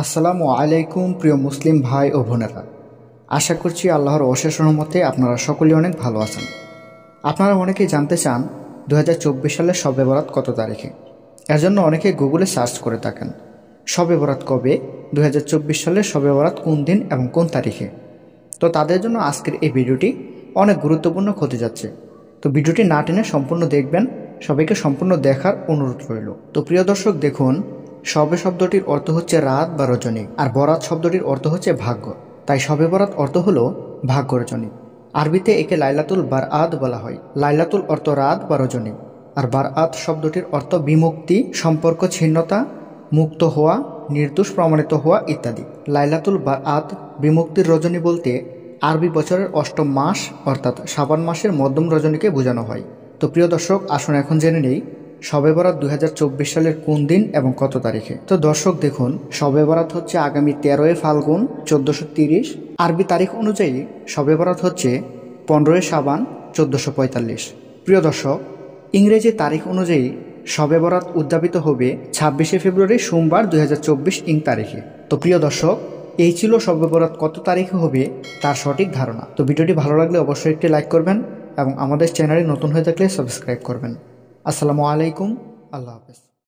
আসসালামু আলাইকুম, প্রিয় মুসলিম ভাই ও বোনেরা। আশা করছি আল্লাহর অশেষ রহমতে আপনারা সকলেই অনেক ভালো আছেন। আপনারা অনেকেই জানতে চান দু হাজার চব্বিশ সালের শবে বরাত কত তারিখে? এর জন্য অনেকে গুগলে সার্চ করে থাকেন শবে বরাত কবে দু হাজার চব্বিশ সালের শবে বরাত কোন দিন এবং কোন তারিখে? তো তাদের জন্য আজকের এই ভিডিওটি অনেক গুরুত্বপূর্ণ হতে যাচ্ছে। তো ভিডিওটি না টেনে সম্পূর্ণ দেখবেন, সবাইকে সম্পূর্ণ দেখার অনুরোধ রইল। তো প্রিয় দর্শক, দেখুন শবে শব্দটির অর্থ হচ্ছে রাত বা রজনী, আর বরাত শব্দটির অর্থ হচ্ছে ভাগ্য। তাই শবে বরাত অর্থ হলো ভাগ্য রজনী। আরবিতে একে লাইলাতুল বার আদ বলা হয়। লাইলাতুল অর্থ রাত বা রজনী, আর বার আদ শব্দটির অর্থ বিমুক্তি, সম্পর্ক ছিন্নতা, মুক্ত হওয়া, নির্দোষ প্রমাণিত হওয়া ইত্যাদি। লাইলাতুল বার আদ বিমুক্তির রজনী বলতে আরবি বছরের অষ্টম মাস, অর্থাৎ সাবান মাসের মধ্যম রজনীকে বোঝানো হয়। তো প্রিয় দর্শক, আসুন এখন জেনে নেই শবে বরাত দু হাজার চব্বিশ সালের কোন দিন এবং কত তারিখে? তো দর্শক দেখুন, শবে বরাত হচ্ছে আগামী তেরোই ফাল্গুন চোদ্দশো তিরিশ। আরবি তারিখ অনুযায়ী শবে বরাত হচ্ছে পনেরোই সাবান চোদ্দোশো পঁয়তাল্লিশ। প্রিয় দর্শক, ইংরেজি তারিখ অনুযায়ী শবে বরাত উদযাপিত হবে ছাব্বিশে ফেব্রুয়ারি সোমবার দু হাজার চব্বিশ ইং তারিখে। তো প্রিয় দর্শক, এই ছিল শবে বরাত কত তারিখে হবে তার সঠিক ধারণা। তো ভিডিওটি ভালো লাগলে অবশ্যই একটি লাইক করবেন এবং আমাদের চ্যানেলে নতুন হয়ে থাকলে সাবস্ক্রাইব করবেন। আসসালামু আলাইকুম আল্লাহ হাফেজ।